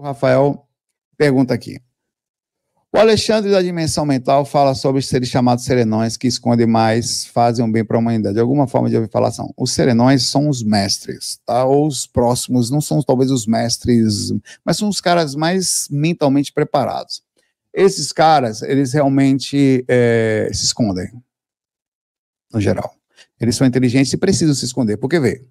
O Rafael pergunta aqui. O Alexandre da Dimensão Mental fala sobre os seres chamados serenões que escondem mais, fazem um bem para a humanidade. De alguma forma de ouvir falar são. Os serenões são os mestres, tá? Ou os próximos, não são talvez os mestres, mas são os caras mais mentalmente preparados. Esses caras, eles realmente é, se escondem, no geral. Eles são inteligentes e precisam se esconder. Porque, vê,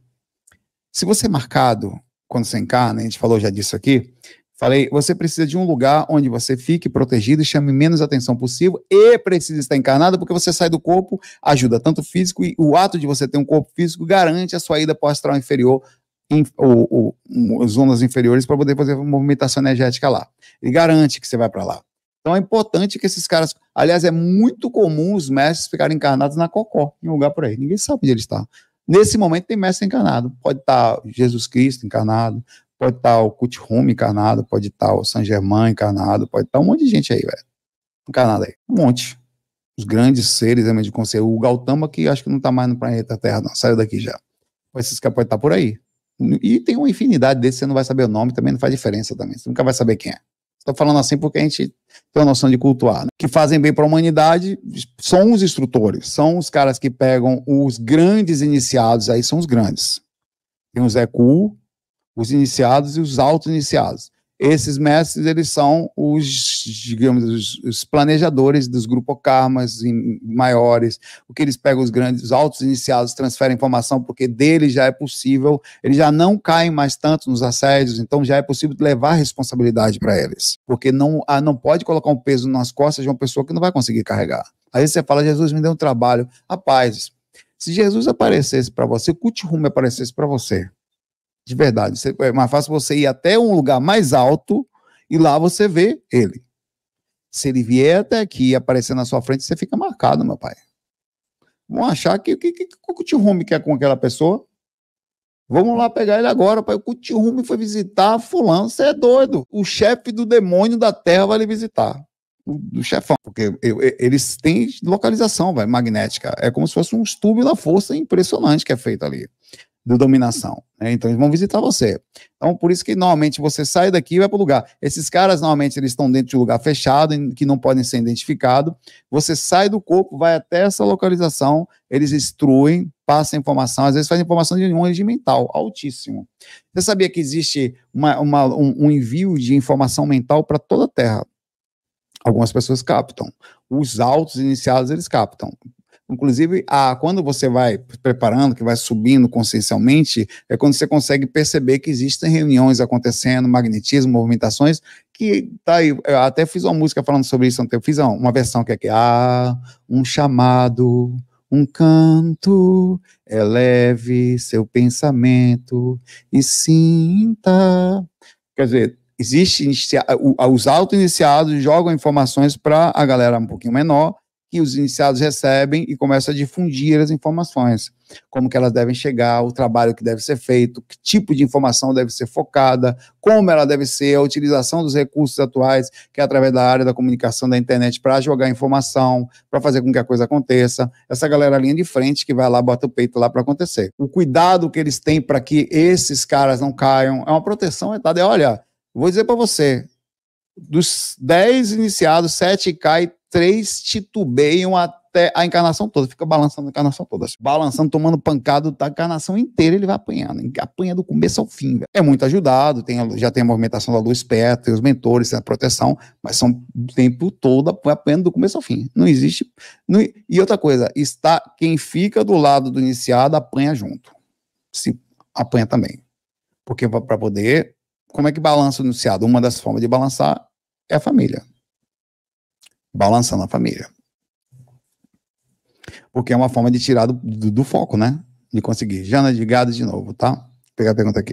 se você é marcado quando você encarna, a gente falou já disso aqui, Falei, você precisa de um lugar onde você fique protegido e chame menos atenção possível e precisa estar encarnado, porque você sai do corpo, ajuda tanto físico e o ato de você ter um corpo físico garante a sua ida para o astral inferior, in, ou, ou zonas inferiores, para poder fazer movimentação energética lá. Ele garante que você vai para lá. Então é importante que esses caras. Aliás, é muito comum os mestres ficarem encarnados na Cocó, em um lugar por aí. Ninguém sabe onde ele está. Nesse momento tem mestre encarnado. Pode estar Jesus Cristo encarnado, Pode estar o Cut Home encarnado, pode estar o Saint Germain encarnado, pode estar um monte de gente aí, velho. Encarnado aí. Um monte. Os grandes seres realmente de conselho. O Gautama, que acho que não está mais no planeta Terra, não. Saiu daqui já. Esses caras podem estar por aí. E tem uma infinidade desses, você não vai saber o nome, também não faz diferença também. Você nunca vai saber quem é. Estou falando assim porque a gente tem uma noção de cultuar. Né? Que fazem bem para a humanidade são os instrutores, são os caras que pegam os grandes iniciados, aí são os grandes. Tem o Zé Cu, os iniciados e os auto-iniciados. Esses mestres, eles são os, digamos, os, os planejadores dos grupos karmas maiores, o que eles pegam os grandes, os altos iniciados, transferem informação, porque deles já é possível, eles já não caem mais tanto nos assédios, então já é possível levar responsabilidade para eles, porque não, ah, não pode colocar um peso nas costas de uma pessoa que não vai conseguir carregar. Aí você fala, Jesus me deu um trabalho. Rapaz, se Jesus aparecesse para você, Kutchum aparecesse para você, de verdade. É mais fácil você ir até um lugar mais alto e lá você vê ele. Se ele vier até aqui e aparecer na sua frente, você fica marcado, meu pai. Vão achar que o que, que, que o Kutihume quer com aquela pessoa? Vamos lá pegar ele agora, pai. O Kutihume foi visitar fulano, você é doido. O chefe do demônio da terra vai lhe visitar. Do chefão, porque eles têm localização vai, magnética. É como se fosse um estúdio da força impressionante que é feito ali de dominação. Né? Então eles vão visitar você. Então por isso que normalmente você sai daqui e vai para o lugar. Esses caras normalmente eles estão dentro de um lugar fechado que não podem ser identificados. Você sai do corpo, vai até essa localização, eles instruem, passam informação, às vezes fazem informação de um origem mental altíssimo. Você sabia que existe uma, uma, um, um envio de informação mental para toda a Terra? Algumas pessoas captam. Os altos iniciados eles captam. Inclusive, a, quando você vai preparando, que vai subindo consciencialmente, é quando você consegue perceber que existem reuniões acontecendo, magnetismo, movimentações, que tá aí. Eu até fiz uma música falando sobre isso Eu fiz uma versão que é que há um chamado, um canto, eleve seu pensamento e sinta. Quer dizer, existe os auto-iniciados jogam informações para a galera um pouquinho menor que os iniciados recebem e começam a difundir as informações, como que elas devem chegar, o trabalho que deve ser feito, que tipo de informação deve ser focada, como ela deve ser, a utilização dos recursos atuais, que é através da área da comunicação da internet, para jogar informação, para fazer com que a coisa aconteça. Essa galera linha de frente que vai lá, bota o peito lá para acontecer. O cuidado que eles têm para que esses caras não caiam é uma proteção etada. Olha, vou dizer para você, dos 10 iniciados, 7 caem três titubeiam até a encarnação toda, fica balançando a encarnação toda, assim, balançando, tomando pancada da encarnação inteira, ele vai apanhando, apanha do começo ao fim. Véio. É muito ajudado, tem, já tem a movimentação da luz perto, tem os mentores, tem a proteção, mas são o tempo todo apanhando do começo ao fim. Não existe. Não, e outra coisa, está quem fica do lado do iniciado apanha junto. Se apanha também. Porque para poder. Como é que balança o iniciado? Uma das formas de balançar é a família balançando a família. Porque é uma forma de tirar do, do, do foco, né? De conseguir. Jana de gado de novo, tá? Vou pegar a pergunta aqui.